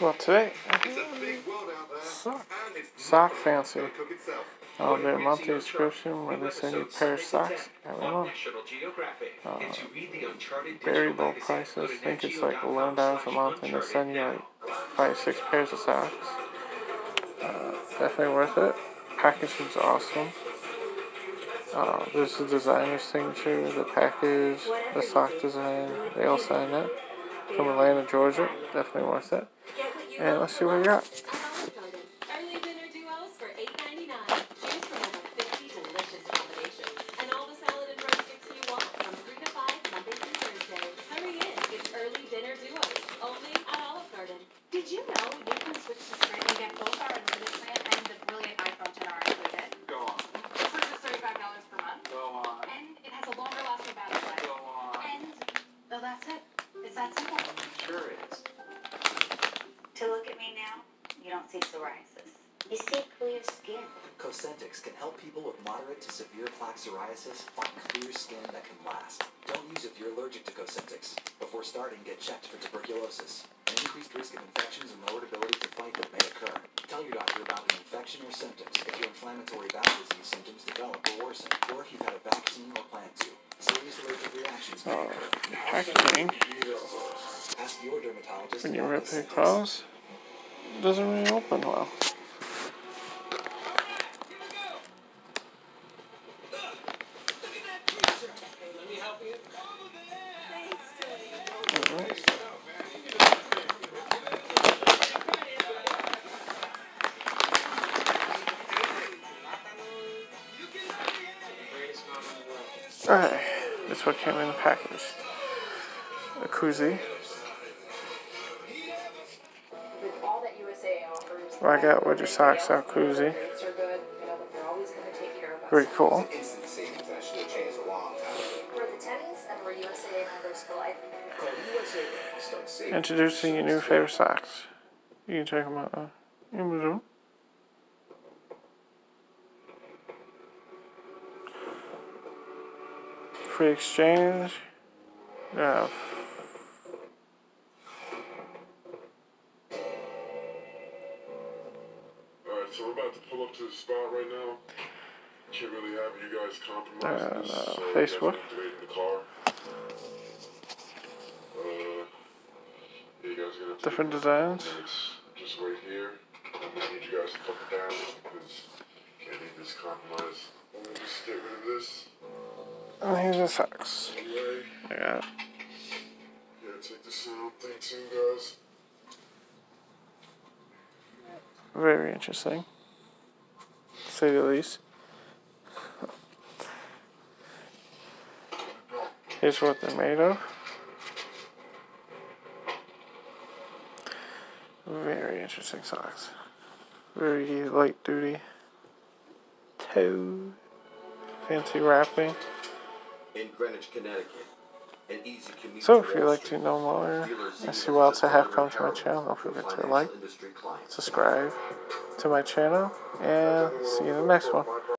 Well, today, sock, sock fancy. I'll do a monthly subscription where they send you a pair of socks every month. Uh, very prices. I think it's like $11 a month and they send you like five, six pairs of socks. Uh, definitely worth it. Packaging's awesome. Uh, there's the designer's signature, the package, the sock design. They all sign it. From Atlanta, Georgia. Definitely worth it. And let's see what you got. See psoriasis. You see clear skin. Cosentyx can help people with moderate to severe plaque psoriasis find clear skin that can last. Don't use if you're allergic to Cosentyx. Before starting, get checked for tuberculosis. An increased risk of infections and lowered ability to fight that may occur. Tell your doctor about an infection or symptoms if your inflammatory bowel disease symptoms develop or worsen, or if you've had a vaccine or plan to. Serious allergic reactions may Uh, occur. packaging. Ask your dermatologist When you about rip the it symptoms. across, it doesn't really open well. Alright. That's what came in the package. A koozie. They're always gonna take care of. Very cool. Introducing your new favorite socks. You can check them out uh, on Amazon. Free exchange. Yeah. So we're about to pull up to the spot right now. Can't really have you guys compromise Uh, this. so you guys Facebook. wait in the car. Uh, yeah, you guys are gonna Different designs. Just wait here. I'm gonna need you guys to put it down because can't need this compromise. I'm gonna just get rid of this. And here's the socks. Anyway, I got yeah, take the sound thing too, guys. Very interesting. To say the least. Here's what they're made of. Very interesting socks. Very light duty. Toe. Fancy wrapping. In Greenwich, Connecticut. An easy commute So if you'd like to know more and see what else I have come to my channel, don't forget to like, subscribe to my channel, and see you in the next one.